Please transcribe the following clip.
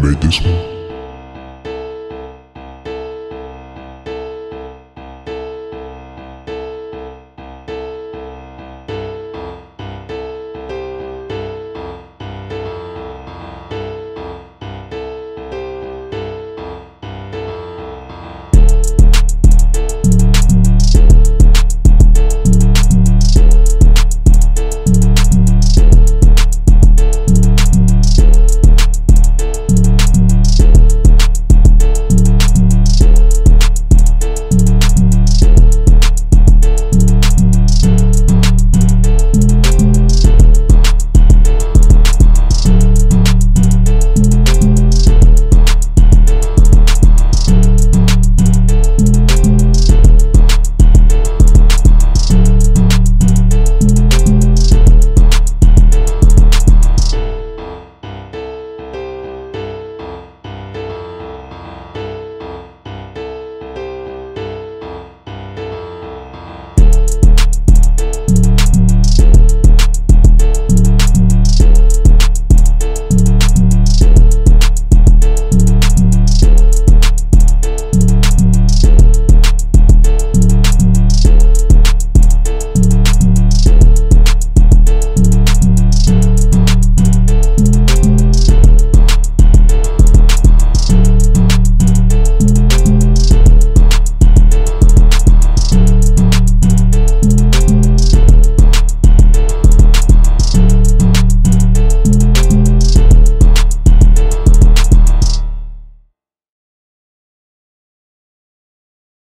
Made this one?